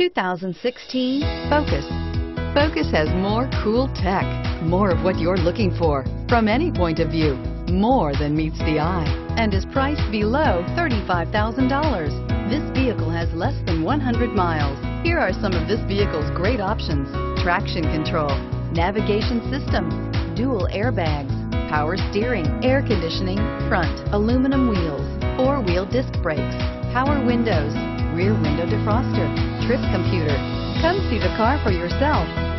2016 Focus. Focus has more cool tech, more of what you're looking for from any point of view, more than meets the eye, and is priced below $35,000. This vehicle has less than 100 miles. Here are some of this vehicle's great options. Traction control, navigation system, dual airbags, power steering, air conditioning, front, aluminum wheels, four-wheel disc brakes, power windows, rear window defroster, trip computer. Come see the car for yourself.